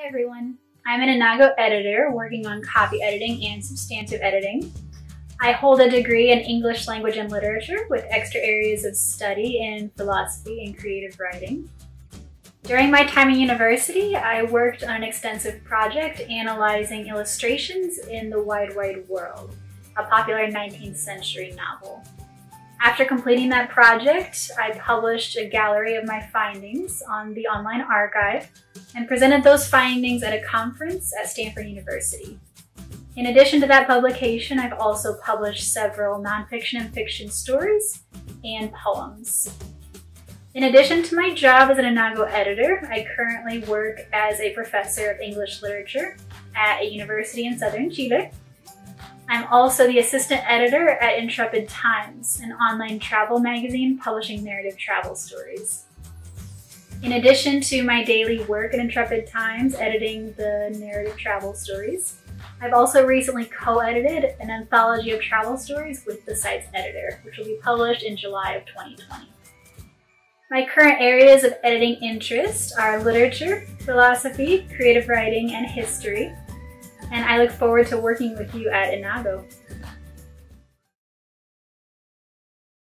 Hi everyone. I'm an Enago editor working on copy editing and substantive editing. I hold a degree in English language and literature with extra areas of study in philosophy and creative writing. During my time in university, I worked on an extensive project analyzing illustrations in The Wide Wide World, a popular 19th century novel. After completing that project, I published a gallery of my findings on the online archive and presented those findings at a conference at Stanford University. In addition to that publication, I've also published several nonfiction and fiction stories and poems. In addition to my job as an Enago editor, I currently work as a professor of English literature at a university in southern Chile. I'm also the assistant editor at Intrepid Times, an online travel magazine publishing narrative travel stories. In addition to my daily work at Intrepid Times editing the narrative travel stories, I've also recently co-edited an anthology of travel stories with the site's editor, which will be published in July of 2020. My current areas of editing interest are literature, philosophy, creative writing, and history, and I look forward to working with you at Enago.